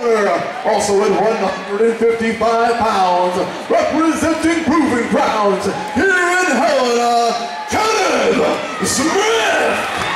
Also at 155 pounds, representing Proving Grounds here in Helena, Kenneth Smith!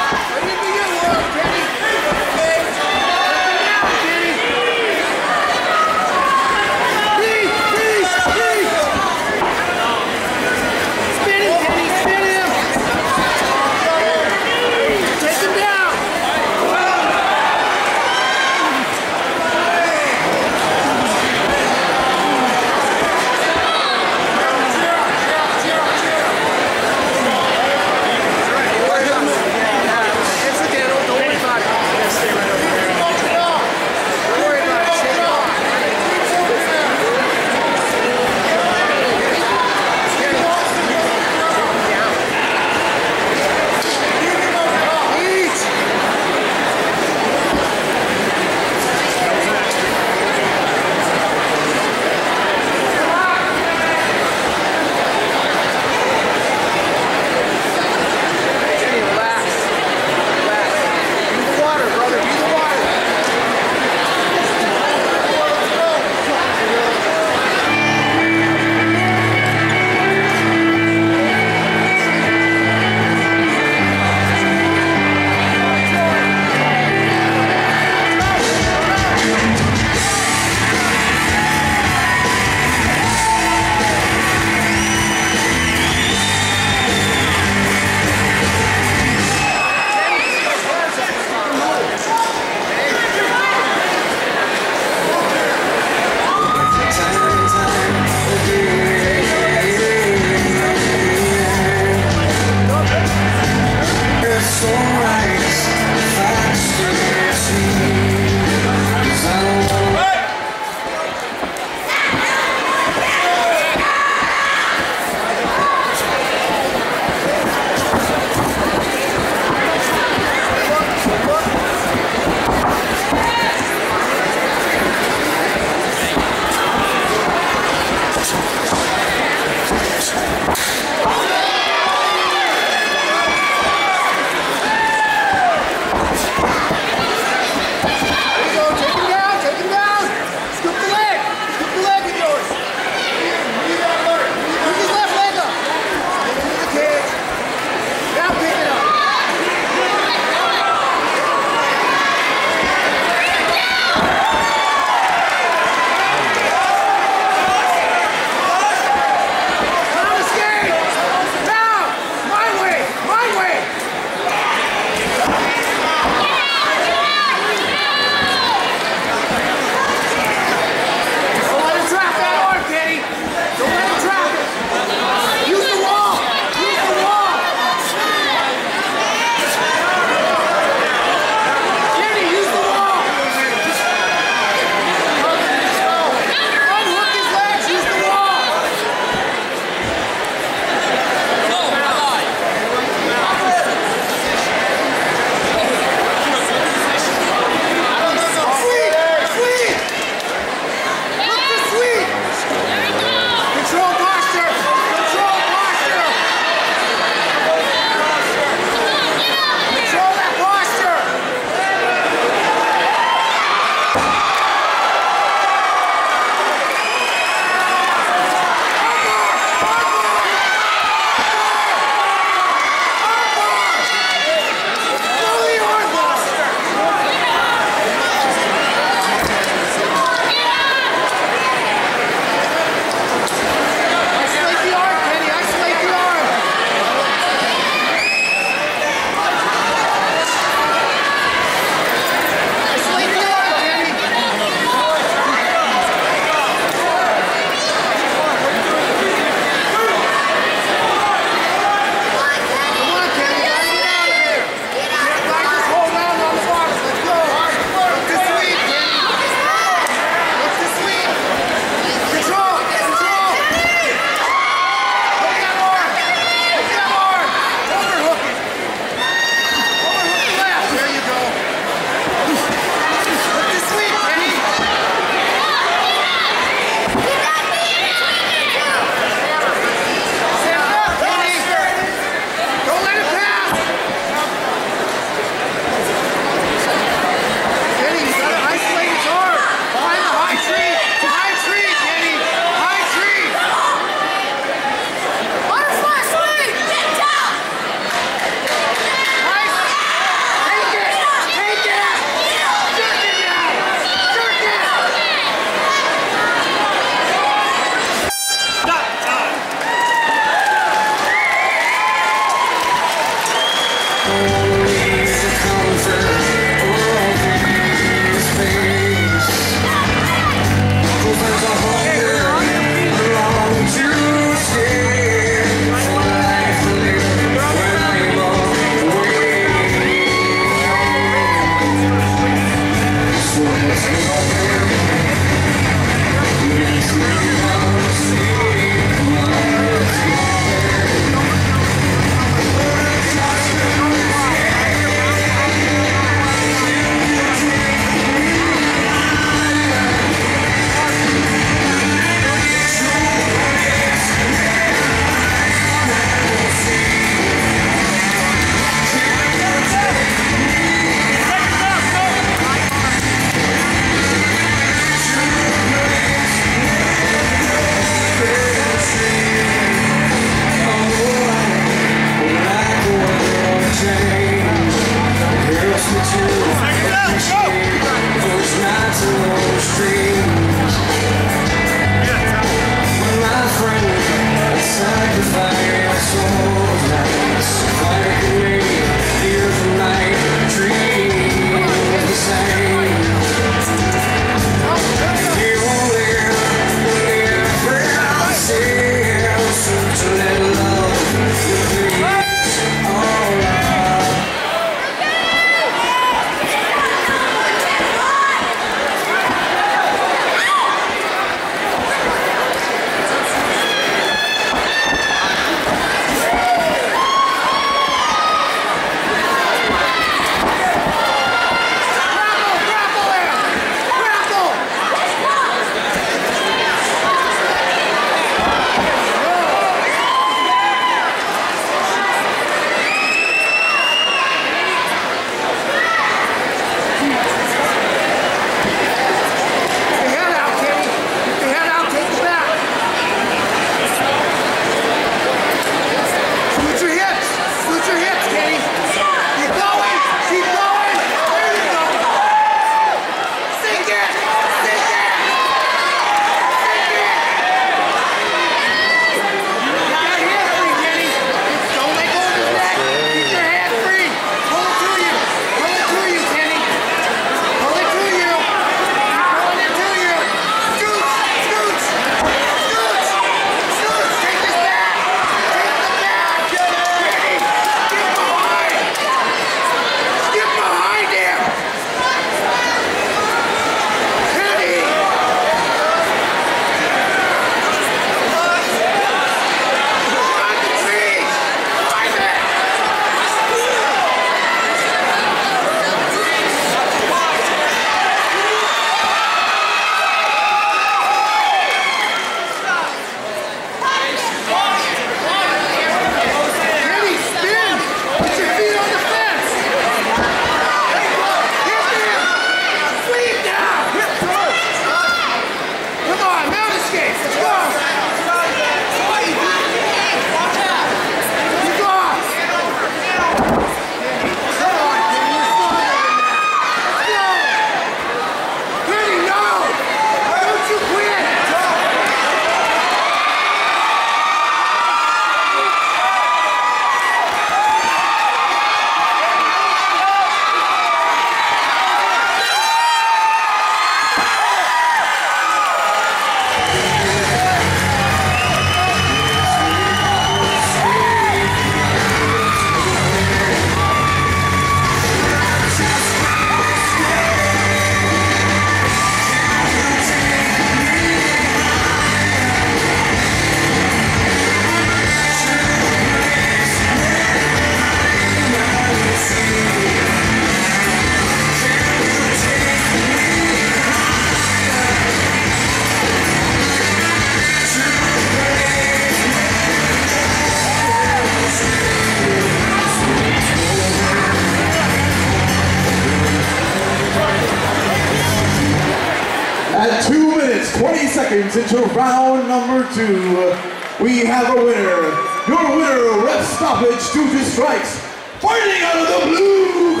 20 seconds into round number two. We have a winner. Your winner, ref stoppage due to strikes. Fighting out of the blue